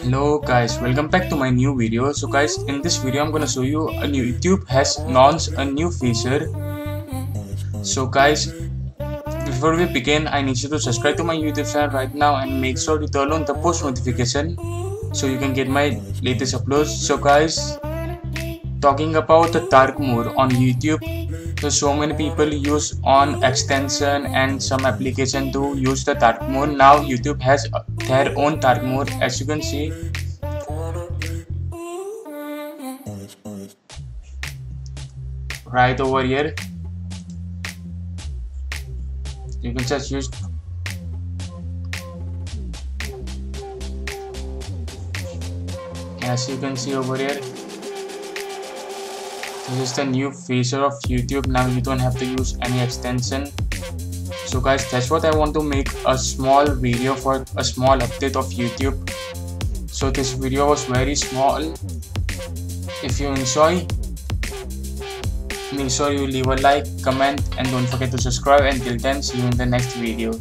hello guys. Welcome back to my new video. So guys in this video i'm gonna show you a new youtube has launched a new feature. So guys before we begin i need you to subscribe to my youtube channel right now and make sure to turn on the post notification so you can get my latest uploads. So guys talking about the dark mode on youtube. So so many people use on extension and some application to use the dark mode. Now youtube has their own dark mode as you can see. Right over here. You can just use as you can see over here. This is the new feature of youtube. Now you don't have to use any extension so guys that's what i want to make a small video for a small update of youtube. So this video was very small. If you enjoy make sure you leave a like comment and don't forget to subscribe. Until then see you in the next video